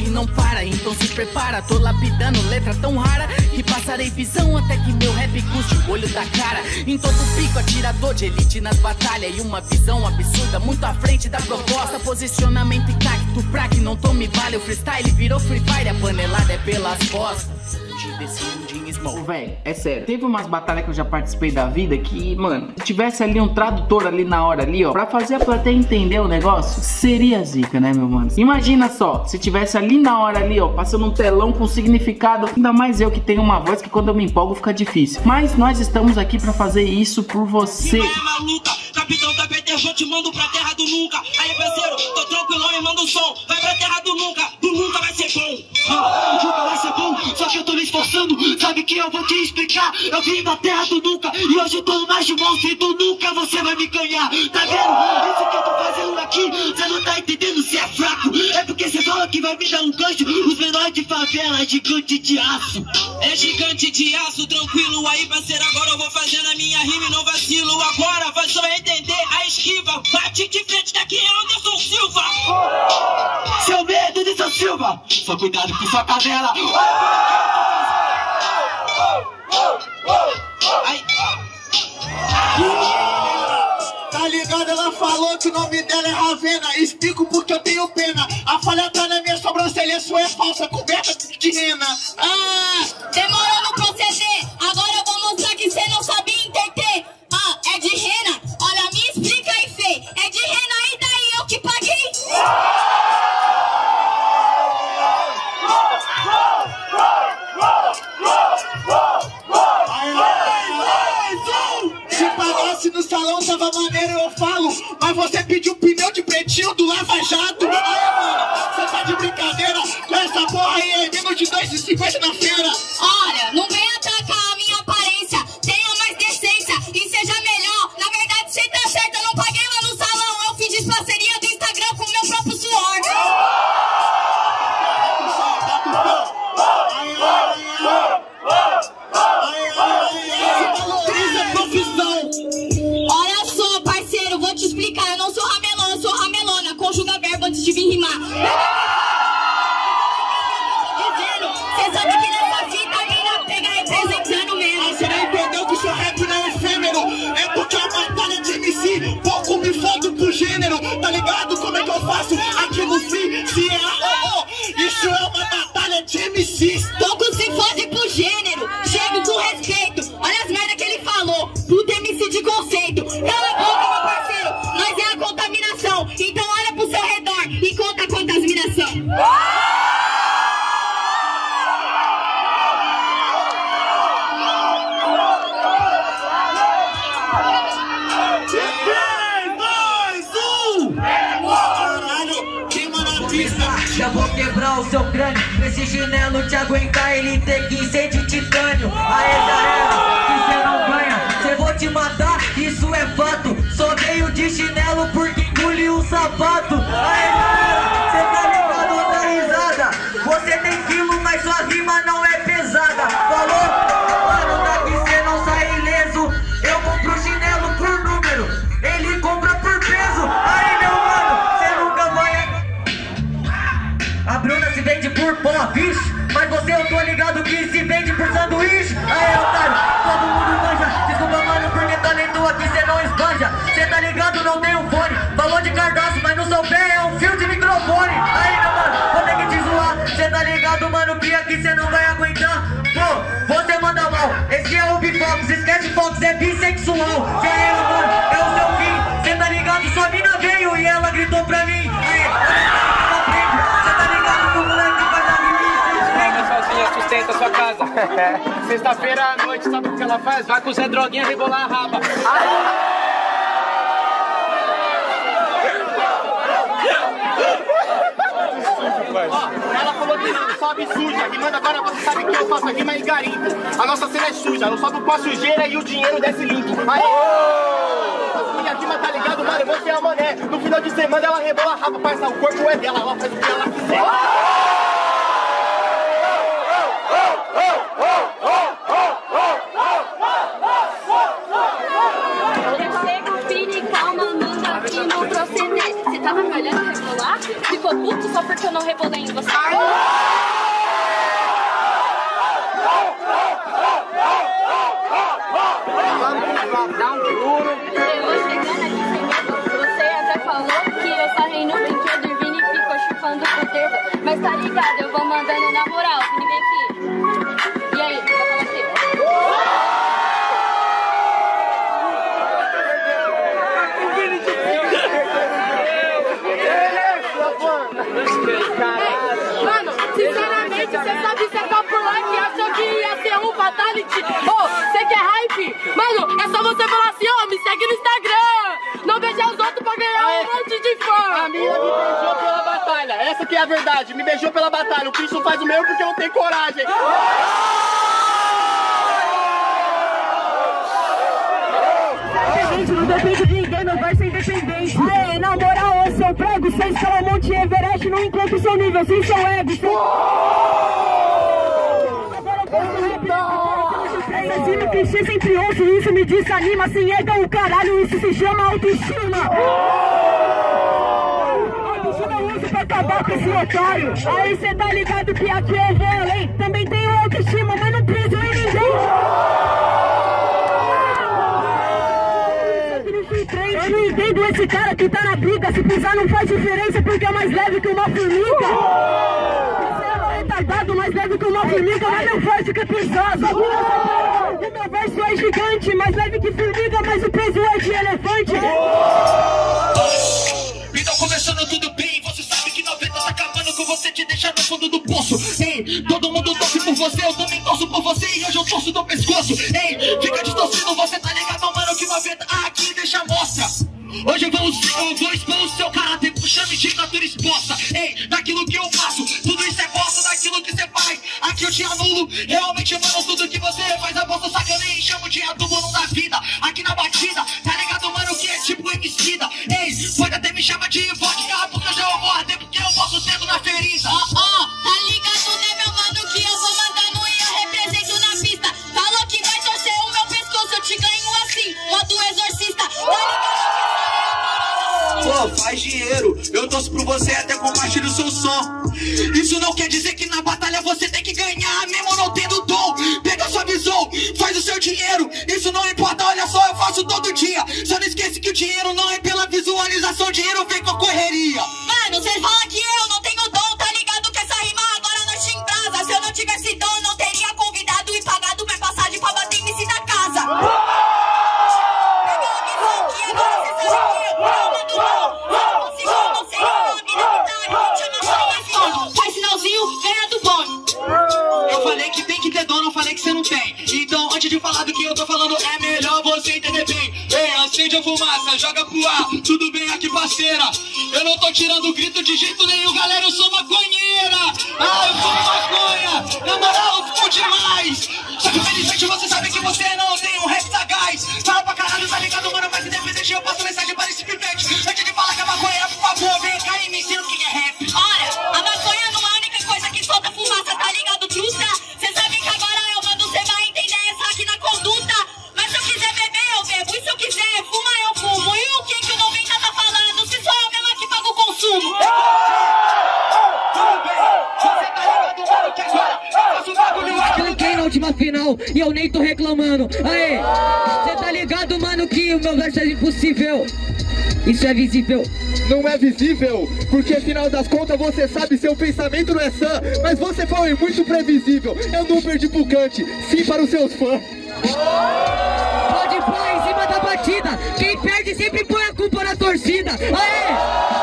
corre não para, então se prepara. Tô lapidando letra tão rara que passarei visão até que meu rap custe o olho da cara. Em todo pico, atirador de elite nas batalhas. E uma visão absurda, muito à frente da proposta. Posicionamento intacto pra que não tome bala. O freestyle virou free fire, a panelada é pelas costas. Fugir desse mundinho Smoke. velho, é sério. Teve umas batalhas que eu já participei da vida que, mano, se tivesse ali um tradutor ali na hora ali, ó, pra fazer a plateia entender o negócio, seria zica, né, meu mano? Imagina só, se tivesse ali na hora ali, ó, passando um telão com significado, ainda mais eu que tenho uma voz que quando eu me empolgo fica difícil. Mas nós estamos aqui pra fazer isso por você. É maluca, capitão da PT, eu te mando pra terra do nunca. Aí, parceiro, tô tranquilão e mando o som. Vai pra terra do nunca, do nunca vai ser bom. Ah, nunca vai ser bom, só que eu tô me esforçando. Sabe que eu vou te explicar? Eu vim da terra do nunca e hoje eu tô mais de monstro e do nunca você vai me ganhar. Tá vendo? Isso que eu tô fazendo aqui, você não tá entendendo se é fraco. É porque você fala que vai me dar um gancho. Os menores de favela, gigante de aço. É gigante de aço, tranquilo. Aí, parceiro, agora eu vou fazendo a minha rima e não vacilo. Agora vai só entender a esquiva. Bate de frente daqui é Anderson Silva. Seu medo de seu Silva, só cuidado com sua cadela. Ai, Tá ligado? Ela falou que o nome dela é Ravena. Explico porque eu tenho pena. A falha tá na minha sobrancelha, sua é falsa, coberta de rena. Ah, demorou Mas você pediu pneu de pretinho do Lava Jato. Aí, mano, você tá de brincadeira? Essa porra aí é menos de 2,50 na feira. Olha, não vem vou quebrar o seu crânio. Esse chinelo te aguentar, ele tem que ser de titânio. Aê, já era, que cê não ganha Cê vou te matar, isso é fato. Só veio de chinelo porque engoliu um sapato. Aê, já era, cê tá Esse é o Bifox, esquece Fox, é bissexual. Já era, mano, é o seu fim. Cê tá ligado, sua mina veio e ela gritou pra mim. Aí, Cê tá ligado que o moleque vai dar limite Anda sozinha, sustenta sua casa. Sexta-feira à noite, sabe o que ela faz? Vai com o Zé Droguinha rebolar a raba. Ó, ela falou que não sobe suja, rimando agora você sabe que eu faço a rima e garimpo. A nossa cena é suja, eu sobe com a sujeira e o dinheiro desce limpo. Aê! Minha rima tá ligado, mano, você é a mané. No final de semana ela rebola a raba, parça, o corpo é dela, ela faz o que ela quiser. Chega, sinceramente, você sabe ser popular que achou que ia ser um fatality. Ô, você quer hype? Mano, é só você falar assim, ó, me segue no Instagram. Não beijar os outros pra ganhar um monte de fã. A mina me beijou pela batalha. Essa que é a verdade. Me beijou pela batalha. O Christian faz o meu porque não tem coragem. Independente, não depende de Monte Everest, não encontro seu nível, sem seu ego. Sem... Agora eu posso rap, o clichê sempre ouço, isso me desanima, sem ego o caralho, isso se chama autoestima. Autoestima eu uso pra acabar com esse otário. Aí cê tá ligado que aqui eu vou além, também tenho autoestima, mas Entendo esse cara que tá na briga. Se pisar não faz diferença porque é mais leve que uma formiga. Você é retardado, mais leve que uma formiga, mas não forte que é pesado. O meu verso é gigante, mais leve que formiga, mas o peso é de elefante. Então começando tudo bem, você sabe que 90 tá acabando com você, te deixa no fundo do poço. Ei, todo mundo torce por você, eu também torço por você e hoje eu torço do pescoço. Ei, fica distorcendo, você tá ligado, mano, que 90 aqui deixa mostra. Hoje eu vou, eu vou expor o seu caráter, puxando de natura exposta. Ei, daquilo que eu faço, torço por você até compartilho o seu som. Isso não quer dizer que na batalha você tem que ganhar, mesmo não tendo dom. Pega sua visão, faz o seu dinheiro. Isso não importa, olha só, eu faço todo dia. Só não esquece que o dinheiro não é pela visualização, o dinheiro vem com do que eu tô falando, é melhor você entender bem. Ei, acende a fumaça, joga pro ar, tudo bem aqui, parceira. Eu não tô tirando grito de jeito nenhum, galera, eu sou maconheira. Ah, eu sou maconha, na moral, eu fumo demais. Só que felizmente você sabe que você não tem um rap sagaz. Fala pra caralho, tá ligado, mano, mas independente, eu passo mensagem para esse pivete. Antes de falar que é maconheira, por favor, vem cá e me ensina o que é rap. Que o meu verso é impossível. Isso é visível. Não é visível, porque afinal das contas você sabe seu pensamento não é sã, mas você foi muito previsível. Eu não perdi pro Kant, sim para os seus fãs. Pode pôr em cima da batida. Quem perde sempre põe a culpa na torcida. Aê,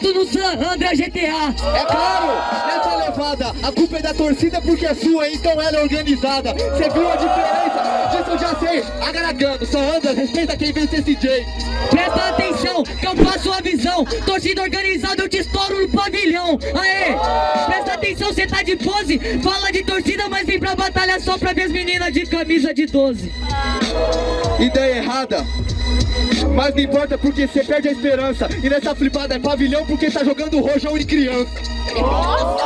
mato no San André GTA. É claro, nessa levada, a culpa é da torcida porque é sua, então ela é organizada. Você viu a diferença? Disso eu já sei. Agaragando, só anda, respeita quem vence esse J. Presta atenção, que eu passo a visão. Torcida organizada, eu te estouro no pavilhão. Aê, presta atenção, cê tá de pose. Fala de torcida, mas vem pra batalha só pra ver as meninas de camisa de 12. Ideia errada. Mas não importa porque você perde a esperança. E nessa flipada é pavilhão porque tá jogando rojão e criança.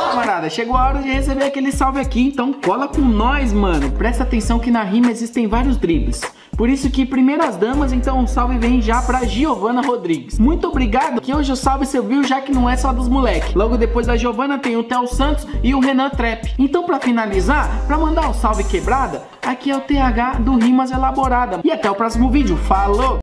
Camarada, chegou a hora de receber aquele salve aqui, então cola com nós, mano. Presta atenção que na rima existem vários dribles. Por isso que primeiras damas, então um salve vem já pra Giovana Rodrigues. Muito obrigado, que hoje o salve serviu já que não é só dos moleque. Logo depois da Giovana tem o Theo Santos e o Renan Trap. Então pra finalizar, pra mandar o salve quebrada, aqui é o TH do Rimas Elaborada. E até o próximo vídeo. Falou!